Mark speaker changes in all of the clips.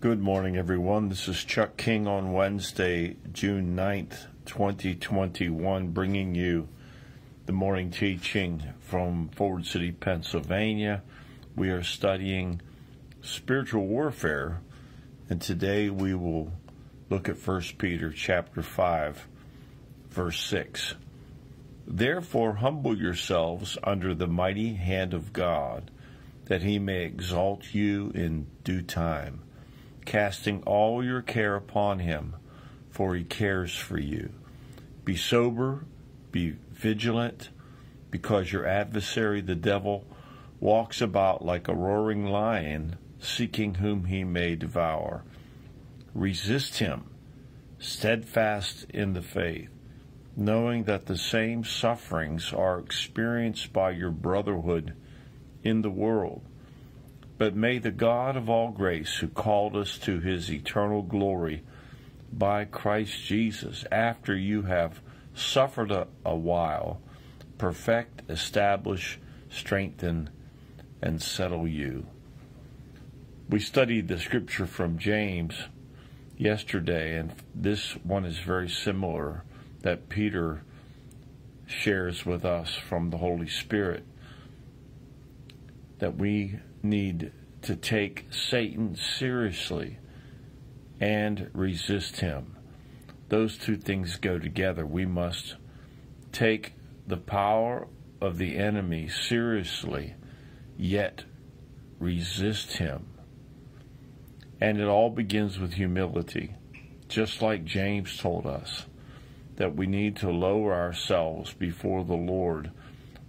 Speaker 1: Good morning, everyone. This is Chuck King on Wednesday, June 9th, 2021, bringing you the morning teaching from Forest City, Pennsylvania. We are studying spiritual warfare, and today we will look at 1 Peter chapter 5, verse 6. Therefore, humble yourselves under the mighty hand of God, that he may exalt you in due time, casting all your care upon him, for he cares for you. Be sober, be vigilant, because your adversary, the devil, walks about like a roaring lion, seeking whom he may devour. Resist him, steadfast in the faith knowing that the same sufferings are experienced by your brotherhood in the world. But may the God of all grace, who called us to his eternal glory by Christ Jesus, after you have suffered a, a while, perfect, establish, strengthen, and settle you. We studied the scripture from James yesterday, and this one is very similar that Peter shares with us from the Holy Spirit that we need to take Satan seriously and resist him. Those two things go together. We must take the power of the enemy seriously, yet resist him. And it all begins with humility, just like James told us that we need to lower ourselves before the Lord,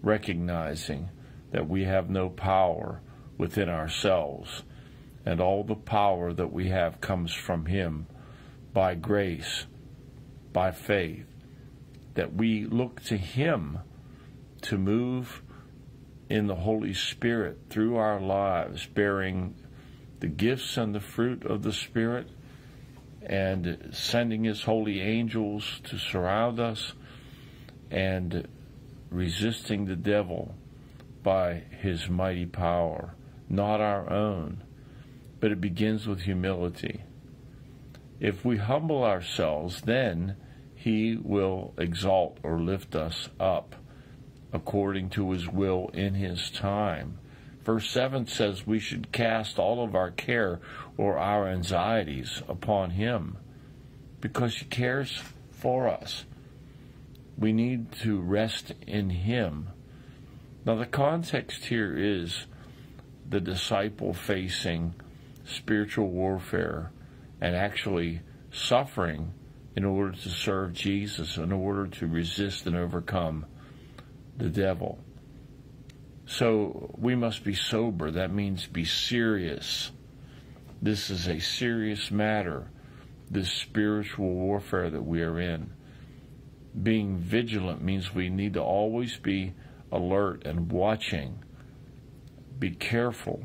Speaker 1: recognizing that we have no power within ourselves, and all the power that we have comes from Him by grace, by faith, that we look to Him to move in the Holy Spirit through our lives, bearing the gifts and the fruit of the Spirit and sending his holy angels to surround us and resisting the devil by his mighty power, not our own, but it begins with humility. If we humble ourselves, then he will exalt or lift us up according to his will in his time. Verse 7 says we should cast all of our care or our anxieties upon Him because He cares for us. We need to rest in Him. Now, the context here is the disciple facing spiritual warfare and actually suffering in order to serve Jesus, in order to resist and overcome the devil. So we must be sober. That means be serious. This is a serious matter, this spiritual warfare that we are in. Being vigilant means we need to always be alert and watching. Be careful.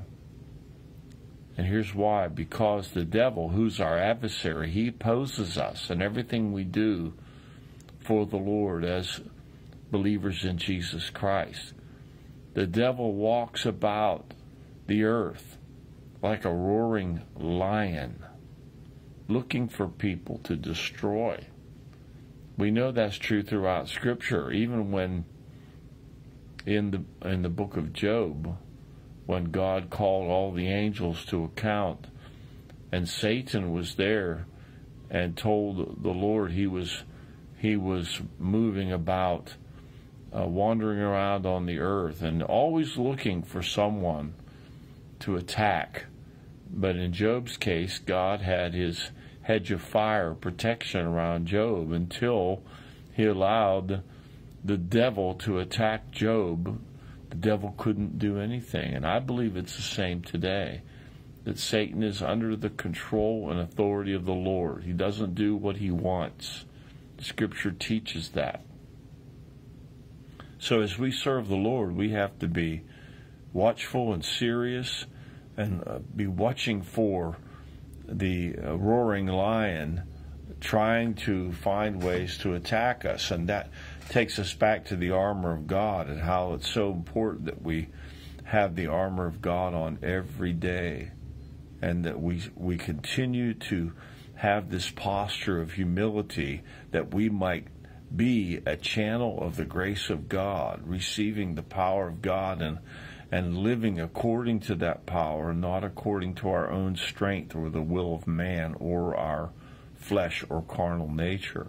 Speaker 1: And here's why because the devil, who's our adversary, he opposes us and everything we do for the Lord as believers in Jesus Christ. The devil walks about the earth like a roaring lion, looking for people to destroy. We know that's true throughout Scripture, even when in the in the book of Job, when God called all the angels to account, and Satan was there and told the Lord he was he was moving about uh, wandering around on the earth and always looking for someone to attack. But in Job's case, God had his hedge of fire protection around Job until he allowed the devil to attack Job. The devil couldn't do anything. And I believe it's the same today that Satan is under the control and authority of the Lord. He doesn't do what he wants. Scripture teaches that. So as we serve the Lord, we have to be watchful and serious and uh, be watching for the uh, roaring lion trying to find ways to attack us. And that takes us back to the armor of God and how it's so important that we have the armor of God on every day. and that we we continue to have this posture of humility that we might be a channel of the grace of God, receiving the power of God and and living according to that power, not according to our own strength or the will of man or our flesh or carnal nature.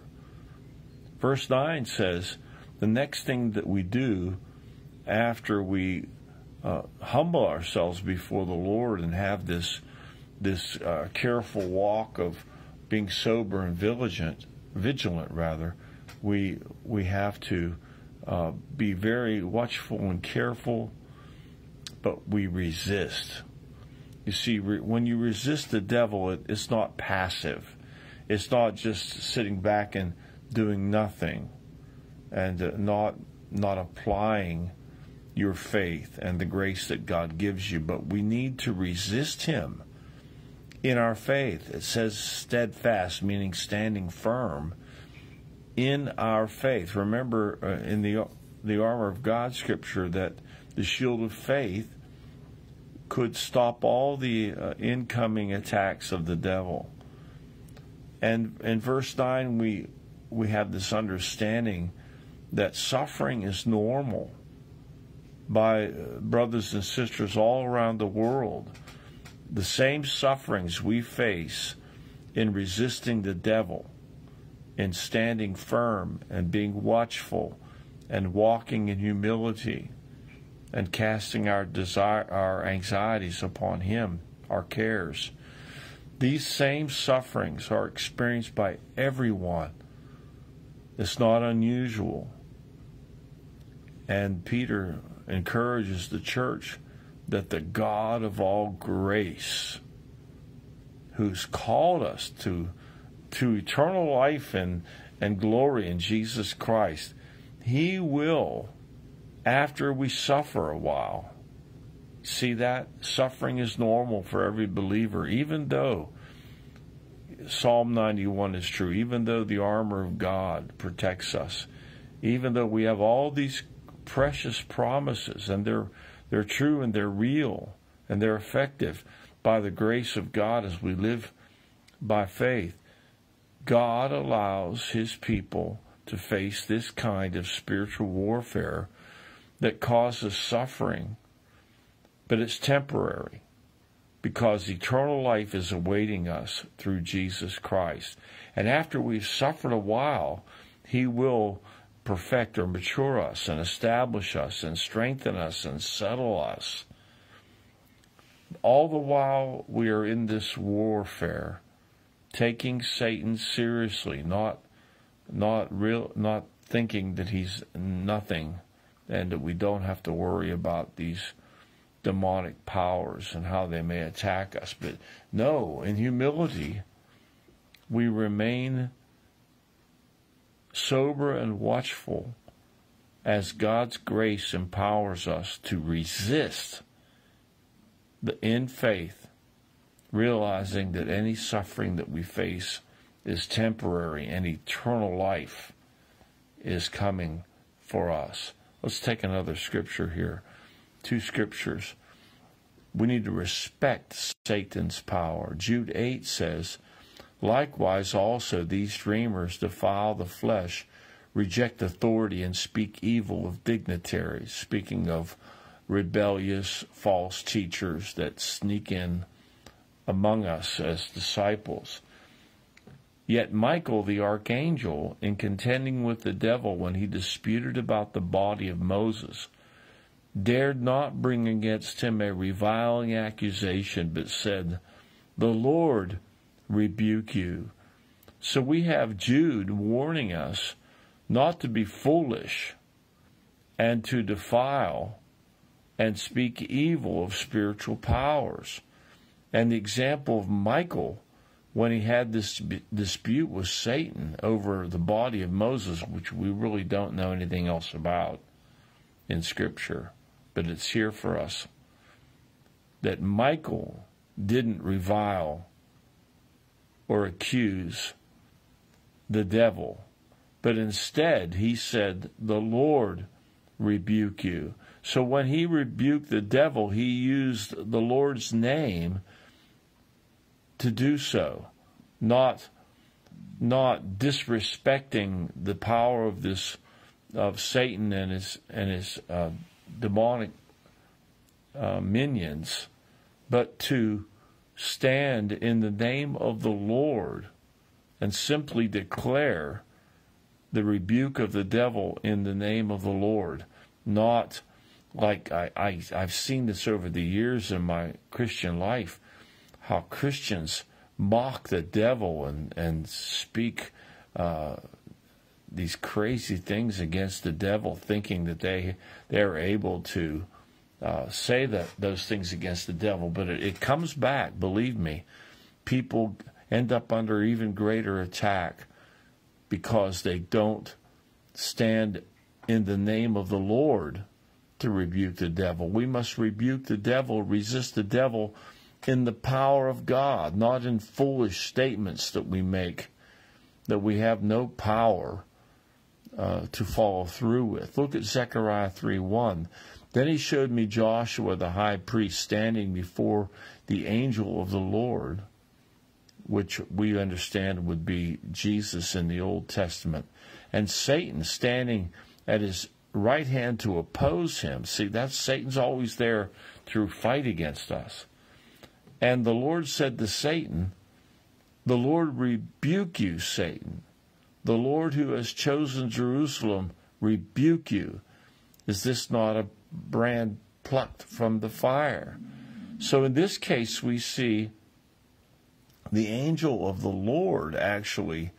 Speaker 1: Verse 9 says, the next thing that we do after we uh, humble ourselves before the Lord and have this this uh, careful walk of being sober and vigilant, vigilant rather, we we have to uh, be very watchful and careful, but we resist. You see, re- when you resist the devil, it, it's not passive. It's not just sitting back and doing nothing, and uh, not not applying your faith and the grace that God gives you, but we need to resist him in our faith. It says steadfast, meaning standing firm in our faith. Remember uh, in the the armor of God scripture that the shield of faith could stop all the uh, incoming attacks of the devil. And in verse 9 we we have this understanding that suffering is normal by uh, brothers and sisters all around the world. The same sufferings we face in resisting the devil, in standing firm and being watchful and walking in humility and casting our desire our anxieties upon him, our cares. These same sufferings are experienced by everyone. It's not unusual. And Peter encourages the church that the God of all grace, who's called us to, to eternal life and, and glory in Jesus Christ, He will, after we suffer a while, see that suffering is normal for every believer, even though Psalm 91 is true, even though the armor of God protects us, even though we have all these precious promises, and they're they're true and they're real and they're effective by the grace of God as we live by faith. God allows his people to face this kind of spiritual warfare that causes suffering, but it's temporary because eternal life is awaiting us through Jesus Christ. And after we've suffered a while, he will perfect or mature us and establish us and strengthen us and settle us. All the while we are in this warfare, taking Satan seriously, not not real not thinking that he's nothing and that we don't have to worry about these demonic powers and how they may attack us. But no, in humility, we remain sober and watchful as God's grace empowers us to resist the, in faith, realizing that any suffering that we face is temporary and eternal life is coming for us. Let's take another scripture here. Two scriptures. We need to respect Satan's power. Jude 8 says, Likewise, also, these dreamers defile the flesh, reject authority, and speak evil of dignitaries. Speaking of rebellious, false teachers that sneak in among us as disciples. Yet Michael the archangel, in contending with the devil when he disputed about the body of Moses, dared not bring against him a reviling accusation, but said, The Lord rebuke you. So we have Jude warning us not to be foolish and to defile and speak evil of spiritual powers. And the example of Michael when he had this dispute with Satan over the body of Moses, which we really don't know anything else about in Scripture, but it's here for us, that Michael didn't revile or accuse the devil, but instead he said, The Lord rebuke you. So when he rebuked the devil, he used the Lord's name to do so, not not disrespecting the power of this of Satan and his and his uh, demonic uh, minions, but to stand in the name of the Lord and simply declare the rebuke of the devil in the name of the Lord, not like I, I I've seen this over the years in my Christian life, how Christians mock the devil and and speak uh, these crazy things against the devil, thinking that they they're able to uh, say that those things against the devil. But it, it comes back. Believe me, people end up under even greater attack because they don't stand in the name of the Lord to rebuke the devil. We must rebuke the devil, resist the devil in the power of God, not in foolish statements that we make that we have no power uh, to follow through with. Look at Zechariah 3 1. Then he showed me Joshua the high priest standing before the angel of the Lord, which we understand would be Jesus in the Old Testament, and Satan standing at his right hand to oppose him. See, that's Satan's always there to fight against us. And the Lord said to Satan, The Lord rebuke you, Satan. The Lord who has chosen Jerusalem rebuke you. Is this not a brand plucked from the fire? So in this case, we see the angel of the Lord actually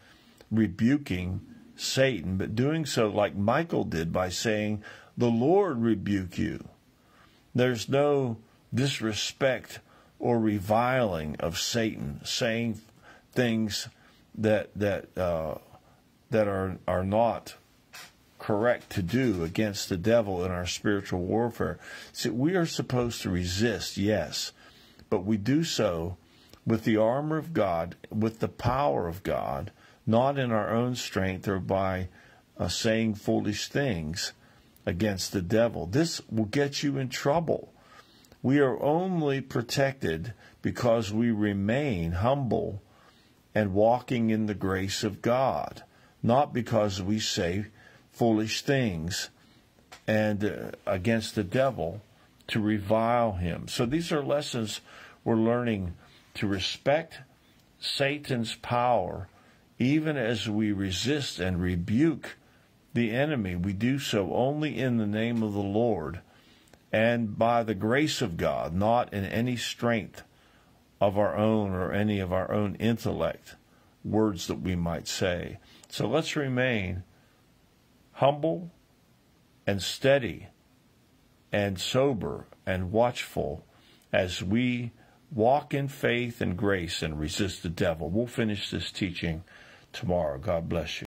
Speaker 1: rebuking Satan, but doing so like Michael did by saying, The Lord rebuke you. There's no disrespect or reviling of Satan, saying things that that uh, that are are not correct to do against the devil in our spiritual warfare. See, we are supposed to resist, yes, but we do so with the armor of God, with the power of God, not in our own strength or by uh, saying foolish things against the devil. This will get you in trouble. We are only protected because we remain humble and walking in the grace of God, not because we say foolish things and uh, against the devil to revile him. So these are lessons we're learning to respect Satan's power even as we resist and rebuke the enemy, we do so only in the name of the Lord and by the grace of God, not in any strength of our own or any of our own intellect, words that we might say. So let's remain humble and steady and sober and watchful as we walk in faith and grace and resist the devil. We'll finish this teaching tomorrow. God bless you.